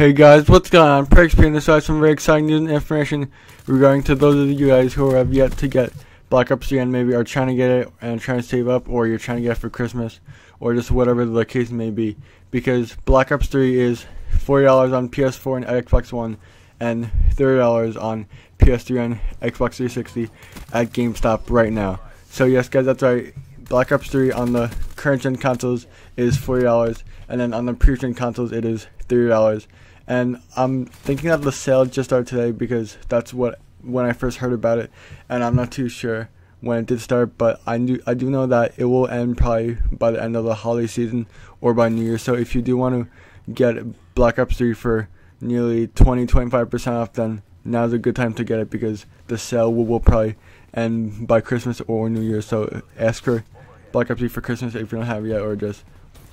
Hey guys, what's going on? Prex here, and this is some very exciting news and information regarding to those of you guys who have yet to get Black Ops 3 and maybe are trying to get it and trying to save up, or you're trying to get it for Christmas, or just whatever the case may be. Because Black Ops 3 is $40 on PS4 and Xbox One, and $30 on PS3 and Xbox 360 at GameStop right now. So yes guys, that's right. Black Ops 3 on the current gen consoles is $40, and then on the pre-gen consoles it is $30 and I'm thinking that the sale just started today because that's what when I first heard about it, and I'm not too sure when it did start, but I do I do know that it will end probably by the end of the holiday season or by New Year. So if you do want to get Black Ops 3 for nearly 20 25% off, then now's a good time to get it because the sale will, will probably end by Christmas or New Year. So ask for Black Ops 3 for Christmas if you don't have it yet, or just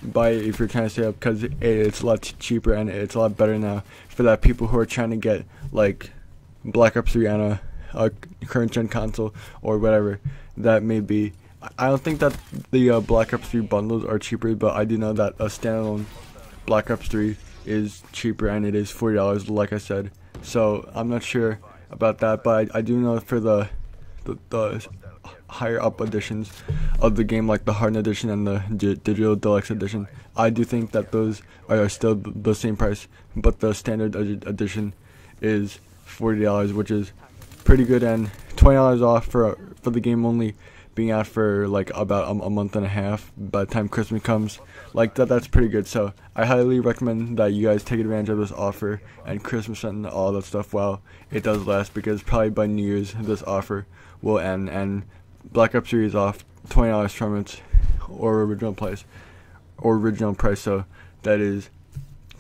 buy it if you're trying to save up because it's a lot cheaper and it's a lot better now for that people who are trying to get like Black Ops 3 on a, a current gen console or whatever that may be. I don't think that the uh, Black Ops 3 bundles are cheaper, but I do know that a standalone Black Ops 3 is cheaper and it is $40 like I said. So I'm not sure about that, but I, I do know for the, the, the higher up editions of the game, like the Hardened Edition and the Digital Deluxe Edition. I do think that those are still the same price, but the Standard Edition is forty dollars, which is pretty good, and twenty dollars off for for the game only being out for like about a, a, month and a half by the time Christmas comes. Like that, that's pretty good. So I highly recommend that you guys take advantage of this offer and Christmas and all that stuff while it does last, because probably by New Year's this offer will end and Black Ops 3 is off twenty dollars from its or original price or original price, so that is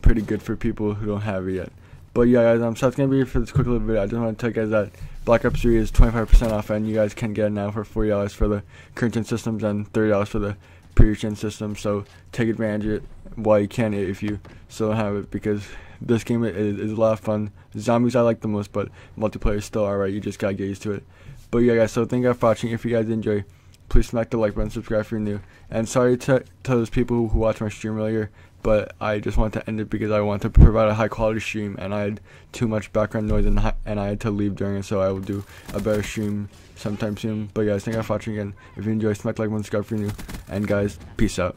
pretty good for people who don't have it yet. But yeah, guys, um, so that's gonna be it for this quick little video. I just want to tell you guys that Black Ops 3 is 25% off, and you guys can get it now for $40 for the current gen systems and $30 for the previous gen systems. So take advantage of it while you can if you still have it, because this game is, is a lot of fun. Zombies I like the most, but multiplayer is still alright. You just gotta get used to it. But yeah, guys, so thank you guys for watching. If you guys enjoy, please smack the like button, subscribe if you're new. And sorry to, to those people who, who watched my stream earlier, but I just wanted to end it because I want to provide a high quality stream, and I had too much background noise, and, and I had to leave during it, so I will do a better stream sometime soon. But guys, thank you for watching again. If you enjoy, smack the like button, subscribe if you're new. And guys, peace out.